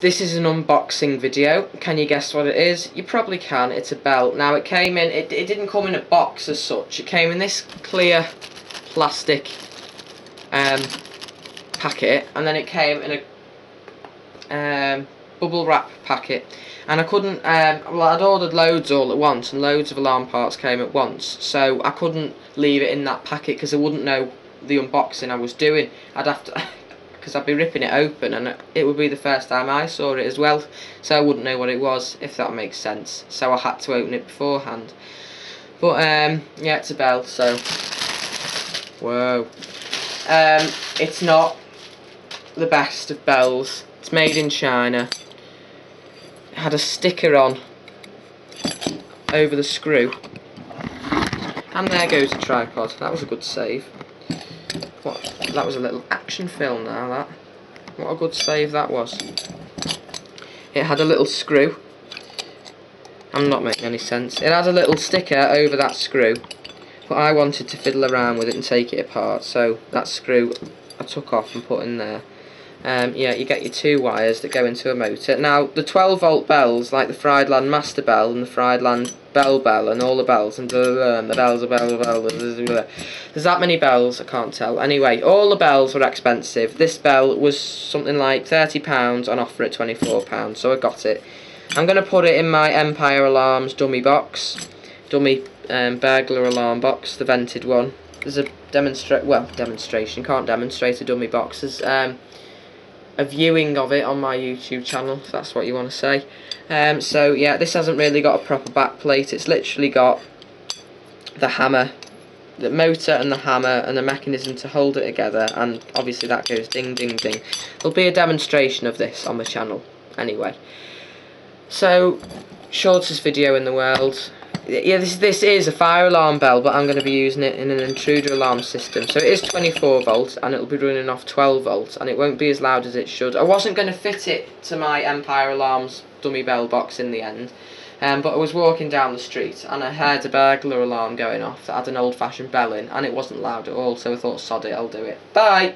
This is an unboxing video. Can you guess what it is? You probably can. It's a belt. Now it came in, it, it didn't come in a box as such. It came in this clear plastic um, packet and then it came in a um, bubble wrap packet. And I couldn't, um, well I'd ordered loads all at once and loads of alarm parts came at once. So I couldn't leave it in that packet because I wouldn't know the unboxing I was doing. I'd have to... because I'd be ripping it open and it would be the first time I saw it as well. So I wouldn't know what it was if that makes sense. So I had to open it beforehand. But um, yeah it's a bell so. Whoa. Um, it's not the best of bells. It's made in China. It had a sticker on over the screw. And there goes the tripod. That was a good save what? That was a little action film now, that. What a good save that was. It had a little screw. I'm not making any sense. It had a little sticker over that screw. But I wanted to fiddle around with it and take it apart. So that screw I took off and put in there um, yeah, you get your two wires that go into a motor. Now, the 12 volt bells, like the Friedland Master Bell and the Friedland Bell Bell and all the bells, and, and the bells, the bell, bell, there's that many bells, I can't tell. Anyway, all the bells were expensive. This bell was something like £30 on offer at £24, so I got it. I'm going to put it in my Empire Alarms dummy box, dummy um, burglar alarm box, the vented one. There's a demonstrate, well, demonstration, can't demonstrate a dummy box. There's, um, a viewing of it on my YouTube channel, if that's what you want to say. Um, so yeah, this hasn't really got a proper back plate. It's literally got the hammer, the motor and the hammer and the mechanism to hold it together and obviously that goes ding ding ding. There'll be a demonstration of this on the channel anyway. So, shortest video in the world yeah, this this is a fire alarm bell, but I'm going to be using it in an intruder alarm system. So it is 24 volts, and it'll be running off 12 volts, and it won't be as loud as it should. I wasn't going to fit it to my Empire Alarms dummy bell box in the end, um, but I was walking down the street, and I heard a burglar alarm going off that had an old-fashioned bell in, and it wasn't loud at all, so I thought, sod it, I'll do it. Bye!